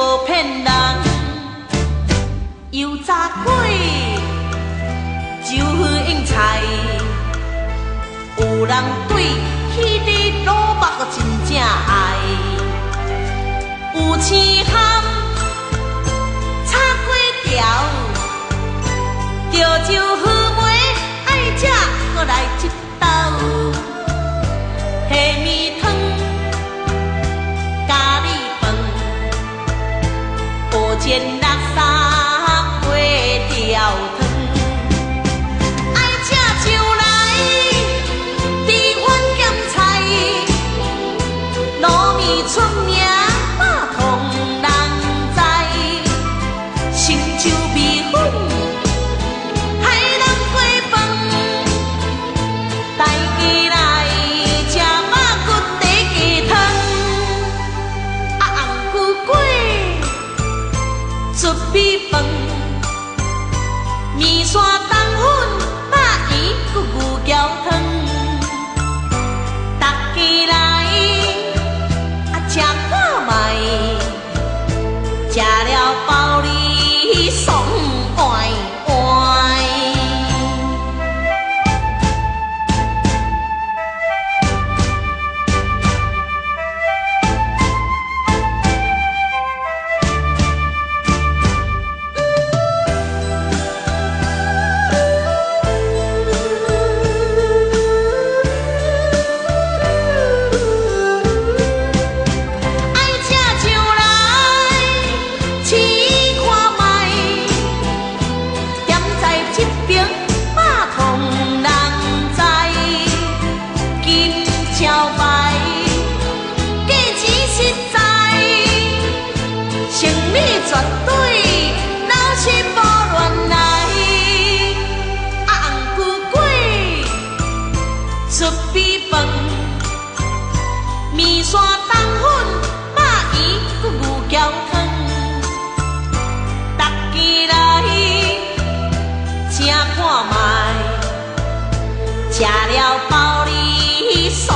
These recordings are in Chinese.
无骗人，油炸鬼，酒喝应菜，有人对起你。thiên đàng xa 出米饭。面线百通人知，金招牌价钱实在，生米绝对老是无乱来，啊红菇粿出米饭。看卖，吃了包你爽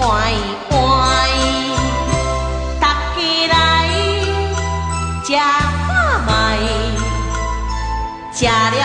歪歪。大家来吃看卖，吃了